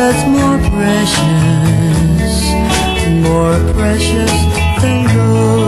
that's more precious, more precious than gold.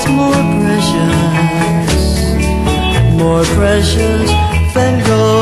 what's more precious, more precious than gold.